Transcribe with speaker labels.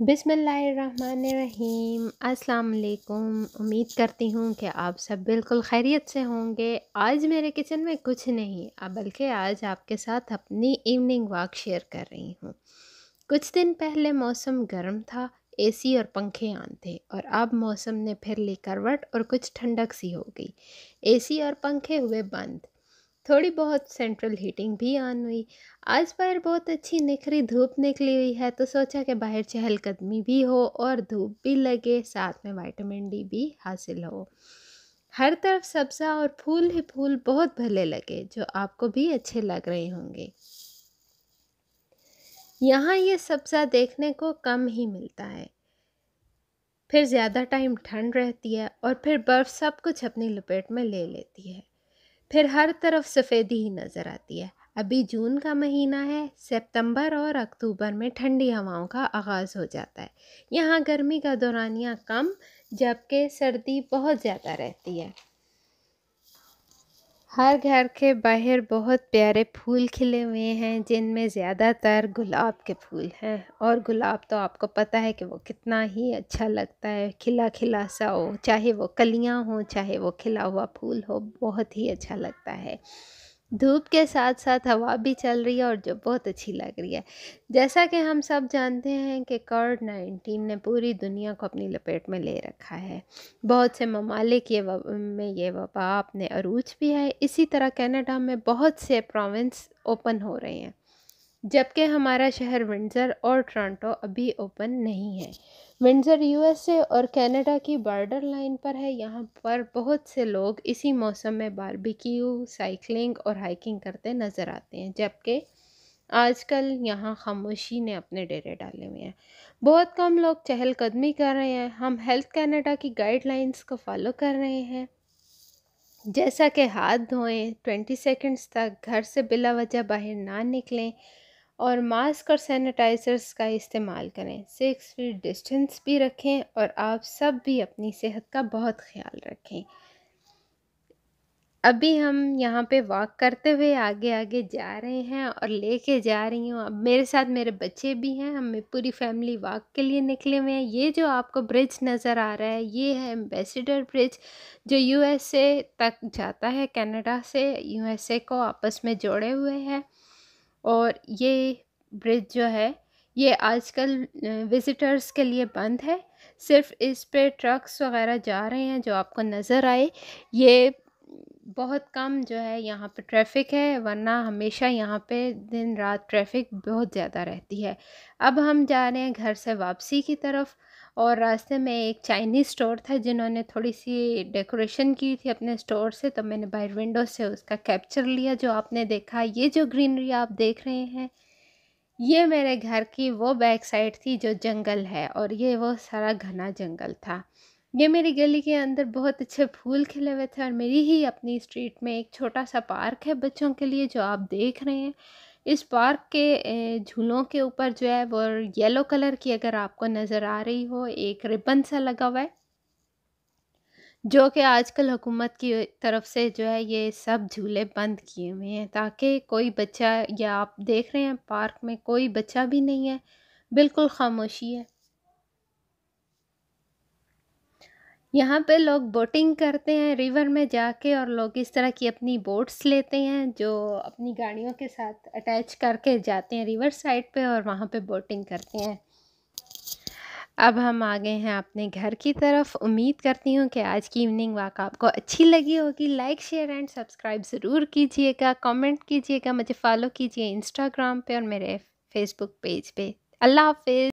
Speaker 1: बिसमीम अस्सलाम उम्मीद करती हूँ कि आप सब बिल्कुल खैरियत से होंगे। आज मेरे किचन में कुछ नहीं बल्कि आज आपके साथ अपनी इवनिंग वॉक शेयर कर रही हूँ। कुछ दिन पहले मौसम गर्म था एसी और पंखे आन थे, और अब मौसम ने फिर ली करवट और कुछ ठंडक सी हो गई। एसी और पंखे हुए बंद। थोड़ी बहुत सेंट्रल हीटिंग भी ऑन हुई। आज बाहर बहुत अच्छी निखरी धूप निकली हुई है तो सोचा कि बाहर चहलकदमी भी हो और धूप भी लगे, साथ में विटामिन डी भी हासिल हो। हर तरफ़ सब्ज़ा और फूल ही फूल बहुत भले लगे, जो आपको भी अच्छे लग रहे होंगे। यहाँ ये सब्ज़ा देखने को कम ही मिलता है। फिर ज़्यादा टाइम ठंड रहती है और फिर बर्फ़ सब कुछ अपनी लपेट में ले लेती है। फिर हर तरफ़ सफ़ेदी ही नज़र आती है। अभी जून का महीना है, सितंबर और अक्टूबर में ठंडी हवाओं का आगाज़ हो जाता है। यहाँ गर्मी का दौरानिया कम, जबकि सर्दी बहुत ज़्यादा रहती है। हर घर के बाहर बहुत प्यारे फूल खिले हुए हैं, जिनमें ज़्यादातर गुलाब के फूल हैं। और गुलाब तो आपको पता है कि वो कितना ही अच्छा लगता है खिला खिला सा हो, चाहे वो कलियाँ हो, चाहे वो खिला हुआ फूल हो, बहुत ही अच्छा लगता है। धूप के साथ साथ हवा भी चल रही है और जो बहुत अच्छी लग रही है। जैसा कि हम सब जानते हैं कि कोविड नाइन्टीन ने पूरी दुनिया को अपनी लपेट में ले रखा है। बहुत से ममालिक ये में ये वबा अपने अरूज भी है। इसी तरह कनाडा में बहुत से प्रोविंस ओपन हो रहे हैं। जबकि हमारा शहर विंडज़र और टोरंटो अभी ओपन नहीं है। विंडज़र यूएसए और कनाडा की बॉर्डर लाइन पर है। यहाँ पर बहुत से लोग इसी मौसम में बारबेक्यू, साइकिलिंग और हाइकिंग करते नज़र आते हैं, जबकि आजकल यहाँ खामोशी ने अपने डेरे डाले हुए हैं। बहुत कम लोग चहलकदमी कर रहे हैं। हम हेल्थ कनाडा की गाइडलाइंस को फॉलो कर रहे हैं। जैसा कि हाथ धोएँ, ट्वेंटी सेकंड्स तक घर से बिला वजह बाहर ना निकलें और मास्क और सैनिटाइज़र्स का इस्तेमाल करें। सिक्स फीट डिस्टेंस भी रखें और आप सब भी अपनी सेहत का बहुत ख्याल रखें। अभी हम यहाँ पे वॉक करते हुए आगे आगे जा रहे हैं और लेके जा रही हूँ। अब मेरे साथ मेरे बच्चे भी हैं। हम पूरी फैमिली वॉक के लिए निकले हुए हैं। ये जो आपको ब्रिज नज़र आ रहा है, ये है एम्बेसडर ब्रिज जो यूएसए तक जाता है कनाडा से यूएसए को आपस में जोड़े हुए हैं। और ये ब्रिज जो है, ये आजकल विज़िटर्स के लिए बंद है। सिर्फ़ इस पे ट्रक्स वगैरह जा रहे हैं जो आपको नज़र आए। ये बहुत कम जो है यहाँ पे ट्रैफ़िक है, वरना हमेशा यहाँ पे दिन रात ट्रैफ़िक बहुत ज़्यादा रहती है। अब हम जा रहे हैं घर से वापसी की तरफ़। और रास्ते में एक चाइनीज़ स्टोर था जिन्होंने थोड़ी सी डेकोरेशन की थी अपने स्टोर से तो मैंने बाहर विंडो से उसका कैप्चर लिया जो आपने देखा। ये जो ग्रीनरी आप देख रहे हैं, ये मेरे घर की वो बैक साइड थी जो जंगल है और ये वो सारा घना जंगल था। ये मेरी गली के अंदर बहुत अच्छे फूल खिले हुए थे और मेरी ही अपनी स्ट्रीट में एक छोटा सा पार्क है बच्चों के लिए जो आप देख रहे हैं। इस पार्क के झूलों के ऊपर जो है वो येलो कलर की अगर आपको नज़र आ रही हो, एक रिबन सा लगा हुआ है, जो कि आजकल हुकूमत की तरफ़ से जो है ये सब झूले बंद किए हुए हैं, ताकि कोई बच्चा या आप देख रहे हैं पार्क में कोई बच्चा भी नहीं है, बिल्कुल खामोशी है। यहाँ पे लोग बोटिंग करते हैं रिवर में जाके और लोग इस तरह की अपनी बोट्स लेते हैं, जो अपनी गाड़ियों के साथ अटैच करके जाते हैं रिवर साइड पे और वहाँ पे बोटिंग करते हैं। अब हम आ गए हैं अपने घर की तरफ़। उम्मीद करती हूँ कि आज की इवनिंग वॉक आपको अच्छी लगी होगी। लाइक शेयर एंड सब्सक्राइब ज़रूर कीजिएगा। कमेंट कीजिएगा। मुझे फॉलो कीजिए इंस्टाग्राम पे और मेरे फेसबुक पेज पे। अल्लाह हाफिज़।